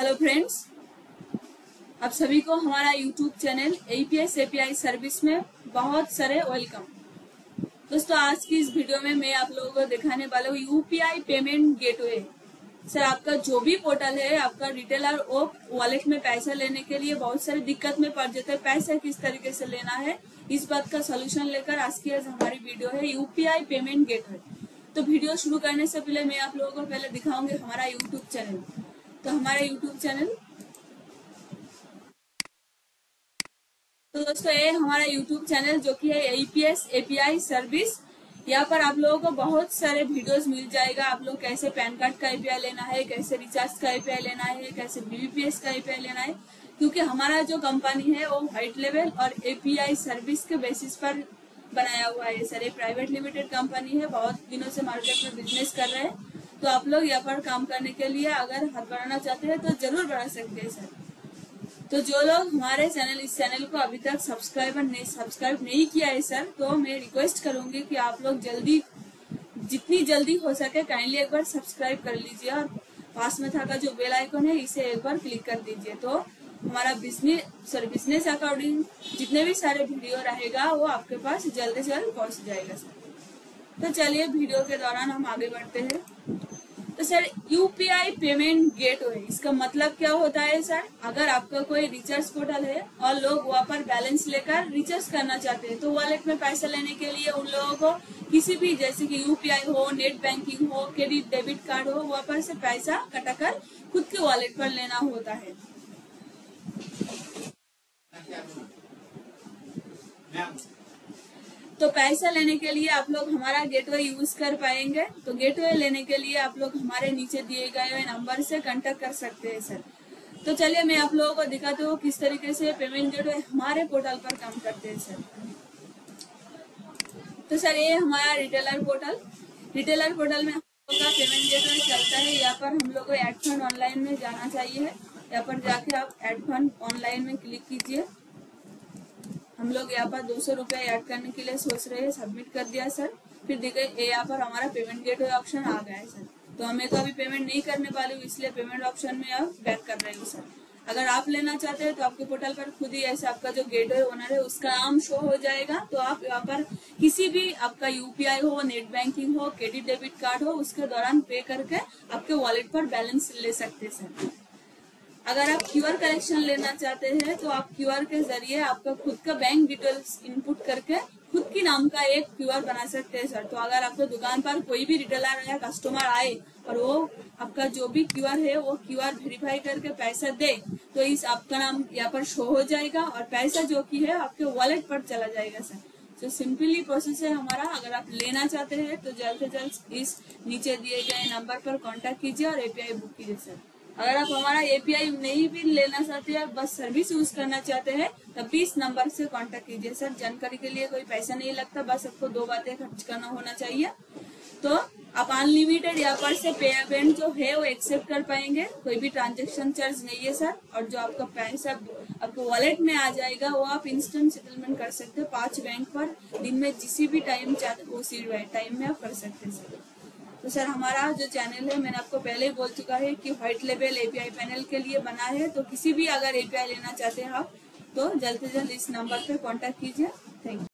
Hello friends आप सभी को हमारा YouTube channel APS API service में बहुत सारे वेलकम दोस्तों, आज की इस वीडियो में मैं आप लोगों को दिखाने वाला हूँ यूपीआई पेमेंट गेटवे सर आपका जो भी पोर्टल है, आपका रिटेलर वो वॉलेट में पैसा लेने के लिए बहुत सारी दिक्कत में पड़ जाते हैं। पैसा किस तरीके से लेना है, इस बात का सोल्यूशन लेकर आज की आज हमारी वीडियो है यूपीआई पेमेंट गेटवे तो वीडियो शुरू करने से पहले मैं आप लोगों को पहले दिखाऊँगी हमारा यूट्यूब चैनल तो हमारा यूट्यूब चैनल तो दोस्तों, ये हमारा यूट्यूब चैनल जो कि है एपीएस एपीआई सर्विस यहाँ पर आप लोगों को बहुत सारे वीडियोस मिल जाएगा। आप लोग कैसे पैन कार्ड का एपीआई लेना है, कैसे रिचार्ज का एपीआई लेना है, कैसे बीबीपीएस का एपीआई लेना है। क्योंकि हमारा जो कंपनी है, वो हाइट लेवल और एपीआई सर्विस के बेसिस पर बनाया हुआ है। सर ये प्राइवेट लिमिटेड कंपनी है, बहुत दिनों से मार्केट में बिज़नेस कर रहे हैं। तो आप लोग यहाँ पर काम करने के लिए अगर हाथ बढ़ाना चाहते हैं तो ज़रूर बढ़ा सकते हैं, सर। तो जो लोग हमारे चैनल, इस चैनल को अभी तक सब्सक्राइबर नहीं, सब्सक्राइब नहीं किया है, सर तो मैं रिक्वेस्ट करूँगी कि आप लोग जल्दी, जितनी जल्दी हो सके काइंडली एक बार सब्सक्राइब कर लीजिए और पास में था का जो बेल आइकन है, इसे एक बार क्लिक कर दीजिए। तो हमारा बिज़नेस सर बिज़नेस अकॉर्डिंग जितने भी सारे वीडियो रहेगा, वो आपके पास जल्द से जल्द पहुँच जाएगा, सर। तो चलिए वीडियो के दौरान हम आगे बढ़ते हैं। तो sir UPI payment gateway इसका मतलब क्या होता है सर? अगर आपका कोई रिचार्ज पोर्टल है और लोग वहाँ पर बैलेंस लेकर रिचार्ज करना चाहते हैं तो वॉलेट में पैसा लेने के लिए उन लोगों को किसी भी, जैसे कि यूपीआई हो नेट बैंकिंग हो क्रेडिट डेबिट कार्ड हो, वहाँ पर से पैसा कटाकर खुद के वॉलेट पर लेना होता है। तो पैसा लेने के लिए आप लोग हमारा गेटवे यूज़ कर पाएँगे। तो गेटवे लेने के लिए आप लोग हमारे नीचे दिए गए नंबर से कांटेक्ट कर सकते हैं सर तो चलिए मैं आप लोगों को दिखाती हूँ किस तरीके से पेमेंट गेटवे हमारे पोर्टल पर काम करते हैं सर तो सर ये हमारा रिटेलर पोर्टल रिटेलर पोर्टल में का पेमेंट गेटवे चलता है। यहाँ पर हम लोग को एड फंड ऑनलाइन में जाना चाहिए। यहाँ पर जाके आप एड फंड ऑनलाइन में क्लिक कीजिए। हम लोग यहाँ पर दो सौ रूपया ऐड करने के लिए सोच रहे हैं सबमिट कर दिया सर। फिर देखिए यहाँ पर हमारा पेमेंट गेट ऑप्शन आ गया है सर। तो हमें तो अभी पेमेंट नहीं करने वाली हूँ, इसलिए पेमेंट ऑप्शन में अब बैक कर रहे हूँ सर। अगर आप लेना चाहते हैं तो आपके पोर्टल पर खुद ही ऐसे आपका जो गेट ओनर है, उसका नाम शो हो जाएगा। तो आप यहाँ पर किसी भी आपका यूपीआई हो नेट बैंकिंग हो क्रेडिट डेबिट कार्ड हो, उसके दौरान पे करके आपके वॉलेट पर बैलेंस ले सकते हैं सर। अगर आप क्यूआर कलेक्शन लेना चाहते हैं तो आप क्यूआर के ज़रिए आपका खुद का बैंक डिटेल्स इनपुट करके खुद के नाम का एक क्यूआर बना सकते हैं सर तो अगर आपको दुकान पर कोई भी रिटेलर या कस्टमर आए और वो आपका जो भी क्यूआर है, वो क्यूआर वेरीफाई करके पैसा दे तो इस आपका नाम यहाँ पर शो हो जाएगा और पैसा जो की है, आपके वॉलेट पर चला जाएगा सर तो सिंपली प्रोसेस है हमारा। अगर आप लेना चाहते हैं तो जल्द से जल्द इस नीचे दिए गए नंबर पर कांटेक्ट कीजिए और एपीआई बुक कीजिए सर अगर आप हमारा एपीआई नहीं भी लेना चाहते हैं बस सर्विस यूज़ करना चाहते हैं, तब भी इस नंबर से कांटेक्ट कीजिए। सर, जानकारी के लिए कोई पैसा नहीं लगता, बस आपको दो बातें खर्च करना होना चाहिए। तो आप अनलिमिटेड यहाँ पर से पेमेंट जो है वो एक्सेप्ट कर पाएँगे। कोई भी ट्रांजेक्शन चार्ज नहीं है, सर। और जो आपका पैसा आपको वॉलेट में आ जाएगा, वो आप इंस्टेंट सेटलमेंट कर सकते हैं। पाँच बैंक पर दिन में जिस भी टाइम चाहते उसी टाइम में आप कर सकते हैं, सर। तो सर, हमारा जो चैनल है, मैंने आपको पहले ही बोल चुका है कि व्हाइट लेवल एपीआई पैनल के लिए बना है। तो किसी भी अगर एपीआई लेना चाहते हैं आप तो जल्द से जल्द इस नंबर पे कांटेक्ट कीजिए। Thank you